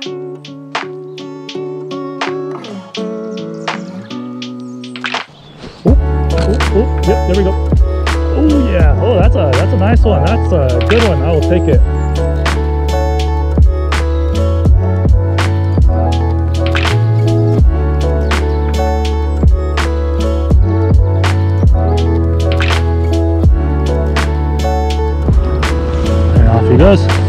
Oh, oh, oh! yep, there we go. Oh yeah. Oh, that's a that's a nice one. That's a good one. I will take it. And he goes.